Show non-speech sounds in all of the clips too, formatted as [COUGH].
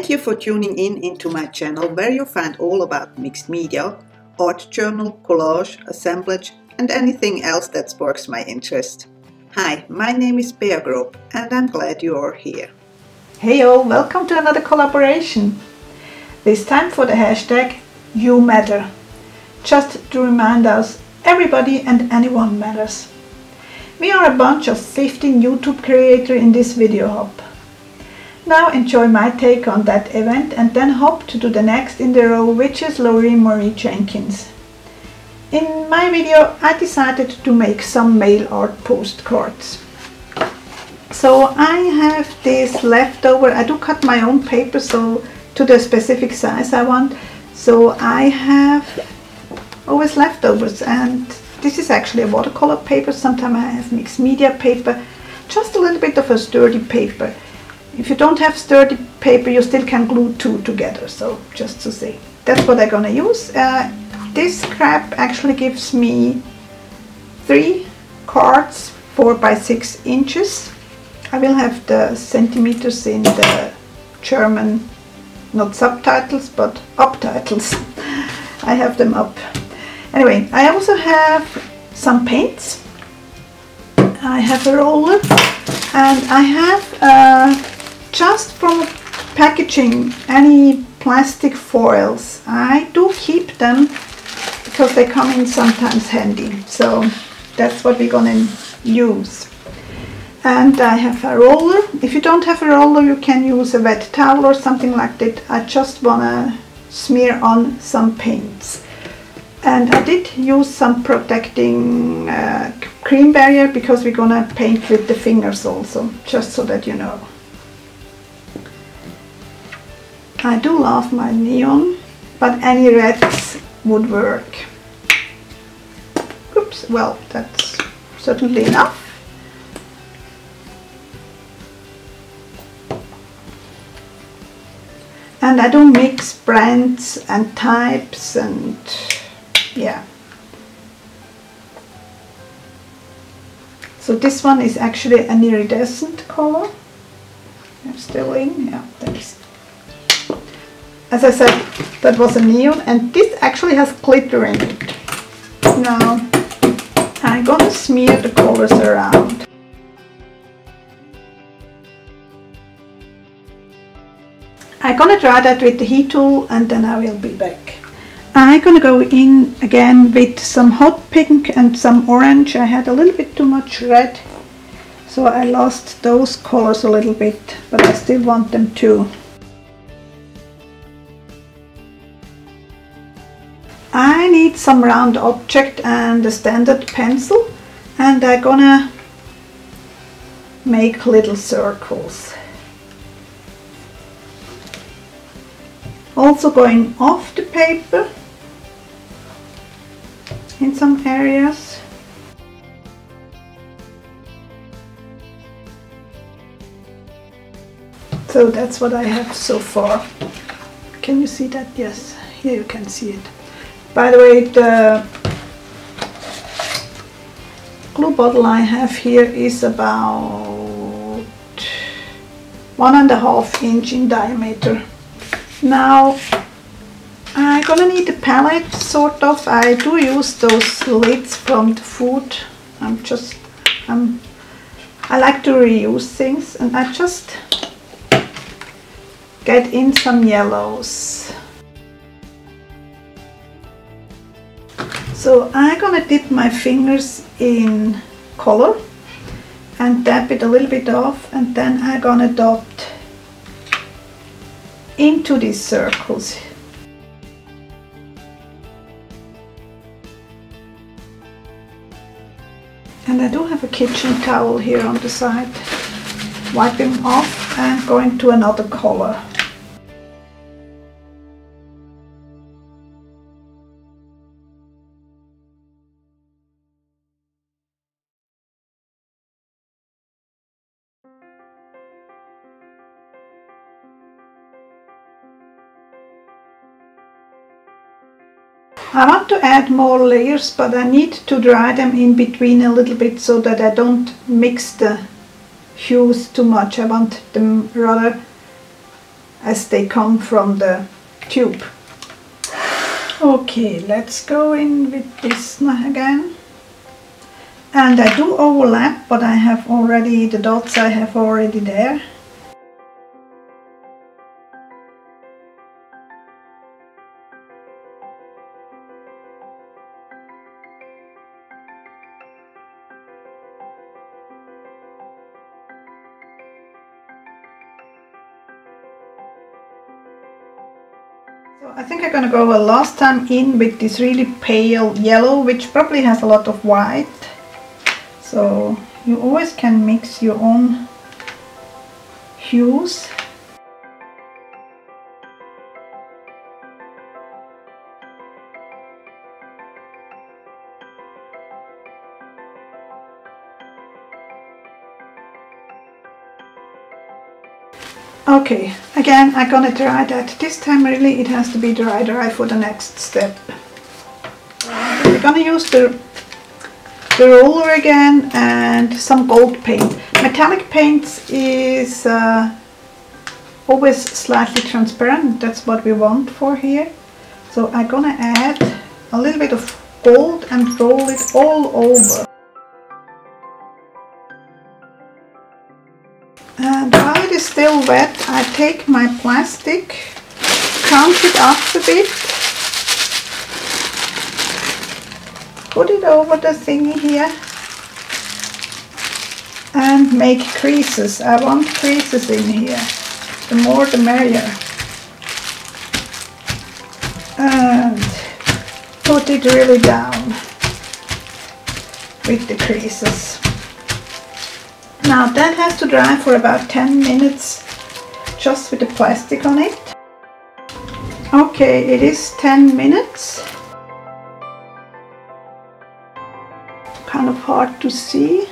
Thank you for tuning in into my channel where you find all about mixed media, art journal, collage, assemblage and anything else that sparks my interest. Hi, my name is Bea Grob and I'm glad you are here. Hey all, welcome to another collaboration. This time for the hashtag You Matter. Just to remind us, everybody and anyone matters. We are a bunch of 15 YouTube creators in this video hop. Now enjoy my take on that event and then hop to do the next in the row which is LorriMarie Jenkins. In my video I decided to make some mail art postcards. So I have this leftover, I do cut my own paper so to the specific size I want. So I have always leftovers and this is actually a watercolor paper, sometimes I have mixed media paper, just a little bit of a sturdy paper. If you don't have sturdy paper, you still can glue two together. So just to say, that's what I'm gonna use. Uh, this scrap actually gives me three cards, four by six inches. I will have the centimeters in the German, not subtitles, but uptitles. [LAUGHS] I have them up. Anyway, I also have some paints. I have a roller and I have uh, just from packaging any plastic foils I do keep them because they come in sometimes handy. So that's what we're gonna use. And I have a roller. If you don't have a roller you can use a wet towel or something like that. I just wanna smear on some paints. And I did use some protecting uh, cream barrier because we're gonna paint with the fingers also just so that you know I do love my neon, but any reds would work. Oops, well, that's certainly enough. And I don't mix brands and types and yeah. So this one is actually an iridescent color. I'm still in, yeah, thanks as I said, that was a neon and this actually has glitter in it. Now, I'm gonna smear the colors around. I'm gonna dry that with the heat tool and then I will be back. I'm gonna go in again with some hot pink and some orange. I had a little bit too much red, so I lost those colors a little bit, but I still want them too. Need some round object and a standard pencil and I'm gonna make little circles. Also going off the paper in some areas. So that's what I have so far. Can you see that? Yes, here you can see it. By the way, the glue bottle I have here is about one and a half inch in diameter. Now I'm gonna need a palette sort of. I do use those lids from the food. I'm just I'm I like to reuse things and I just get in some yellows. So I'm gonna dip my fingers in color and tap it a little bit off and then I'm gonna dot into these circles. And I do have a kitchen towel here on the side. Wiping off and going to another color. I want to add more layers but I need to dry them in between a little bit so that I don't mix the hues too much. I want them rather as they come from the tube. Okay, let's go in with this again. And I do overlap, but I have already, the dots I have already there. So I think I'm gonna go a last time in with this really pale yellow, which probably has a lot of white. So you always can mix your own hues. Okay, again I'm gonna dry that. This time really it has to be dry dry for the next step. We're gonna use the, the roller again and some gold paint. Metallic paints is uh, always slightly transparent, that's what we want for here. So I'm gonna add a little bit of gold and roll it all over. Is still wet, I take my plastic, count it up a bit, put it over the thingy here, and make creases. I want creases in here. The more the merrier. And put it really down with the creases. Now that has to dry for about 10 minutes just with the plastic on it. Okay, it is 10 minutes. Kind of hard to see,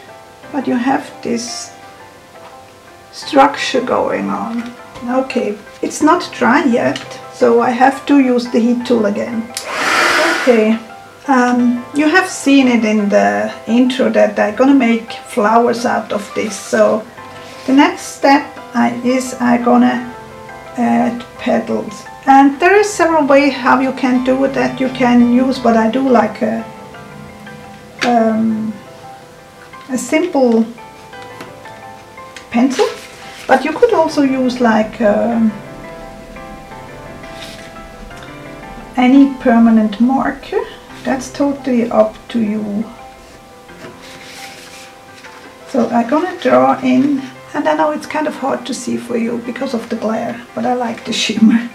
but you have this structure going on. Okay, it's not dry yet, so I have to use the heat tool again. Okay, um, you have seen it in the intro that I'm gonna make flowers out of this. So the next step I, is I'm gonna add petals. And there is several ways how you can do it that you can use but I do like a, um, a simple pencil. But you could also use like um, any permanent marker that's totally up to you. So I'm gonna draw in, and I know it's kind of hard to see for you because of the glare, but I like the shimmer.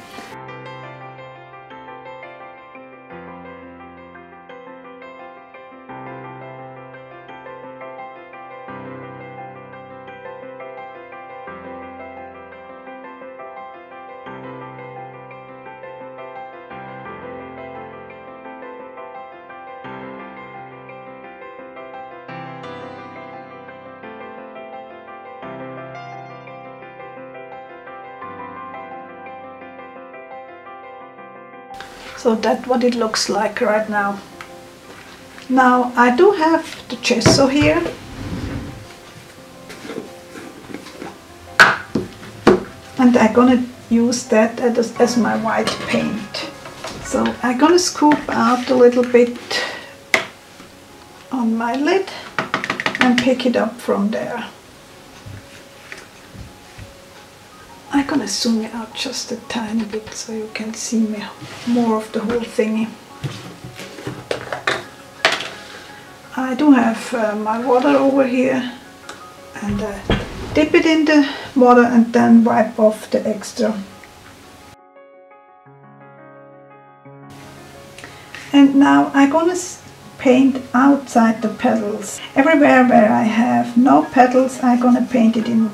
So that's what it looks like right now. Now I do have the gesso here. And I'm gonna use that as, as my white paint. So I'm gonna scoop out a little bit on my lid and pick it up from there. I'm gonna zoom it out just a tiny bit so you can see me more of the whole thingy. I do have uh, my water over here and uh, dip it in the water and then wipe off the extra. And now I'm gonna paint outside the petals. Everywhere where I have no petals I'm gonna paint it in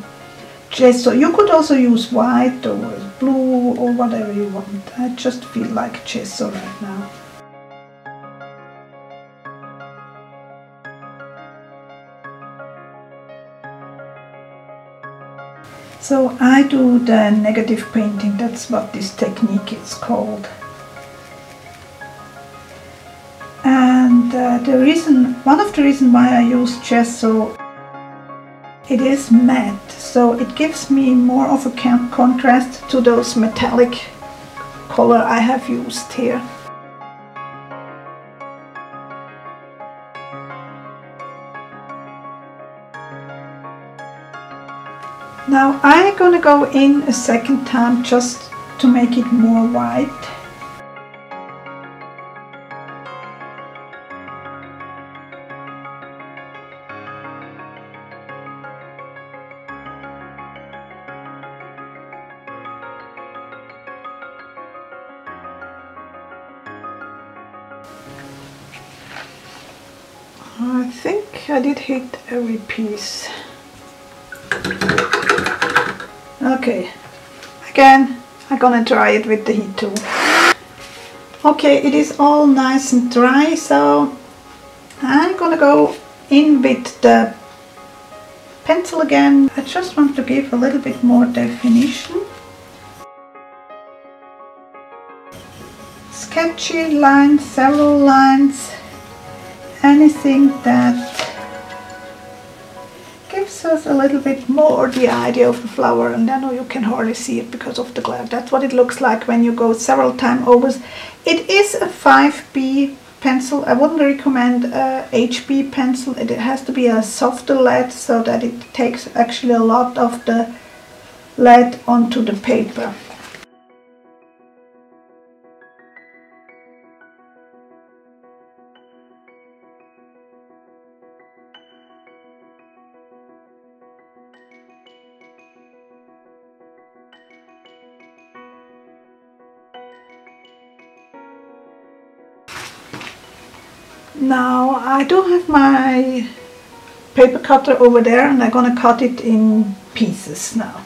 gesso. You could also use white or blue or whatever you want. I just feel like gesso right now. So I do the negative painting, that's what this technique is called. And uh, the reason, one of the reasons why I use gesso it is matte, so it gives me more of a contrast to those metallic color I have used here. Now I'm gonna go in a second time just to make it more white. I think I did hit every piece. Okay, again, I'm gonna dry it with the heat tool. Okay, it is all nice and dry, so I'm gonna go in with the pencil again. I just want to give a little bit more definition. Sketchy lines, several lines, anything that gives us a little bit more the idea of the flower and then you can hardly see it because of the glare. That's what it looks like when you go several time overs. It is a 5B pencil. I wouldn't recommend a HB pencil. It has to be a softer lead so that it takes actually a lot of the lead onto the paper. Now I do have my paper cutter over there and I'm gonna cut it in pieces now.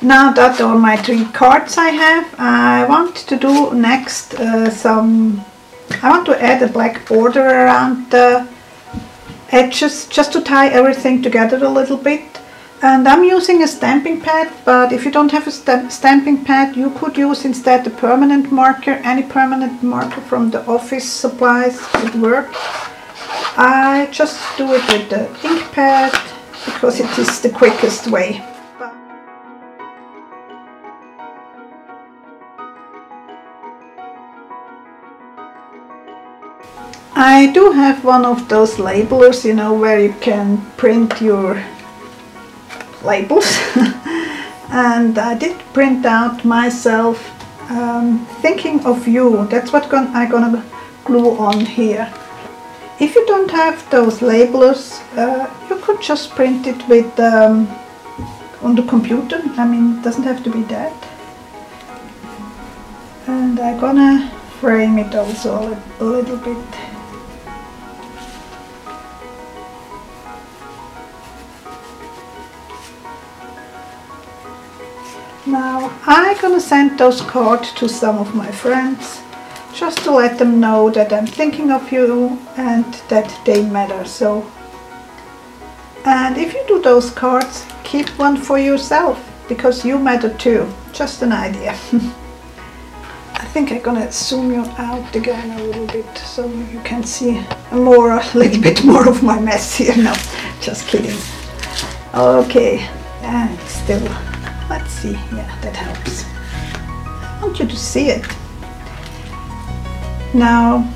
Now that are my three cards I have, I want to do next uh, some, I want to add a black border around the edges just to tie everything together a little bit and I'm using a stamping pad but if you don't have a stamp stamping pad you could use instead a permanent marker any permanent marker from the office supplies would work. I just do it with the ink pad because it is the quickest way. I do have one of those labelers you know where you can print your labels. [LAUGHS] And I did print out myself um, thinking of you. That's what I'm gonna glue on here. If you don't have those labels uh, you could just print it with um, on the computer. I mean it doesn't have to be that. And I'm gonna frame it also a little bit Now I'm gonna send those cards to some of my friends just to let them know that I'm thinking of you and that they matter. So, and if you do those cards, keep one for yourself because you matter too. Just an idea. [LAUGHS] I think I'm gonna zoom you out again a little bit so you can see more, a little bit more of my mess here. [LAUGHS] No, just kidding. Okay, and still Let's see, yeah, that helps. I want you to see it. Now,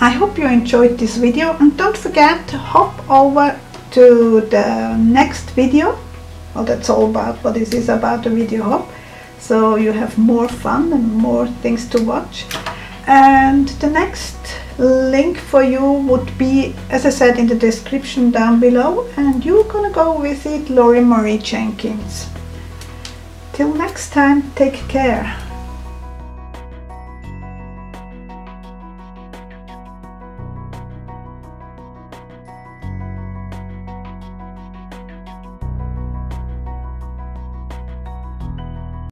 I hope you enjoyed this video and don't forget to hop over to the next video. Well, that's all about what this is about the video hop. So you have more fun and more things to watch. And the next link for you would be, as I said, in the description down below. And you're gonna go visit LorriMarie Jenkins. Till next time, take care.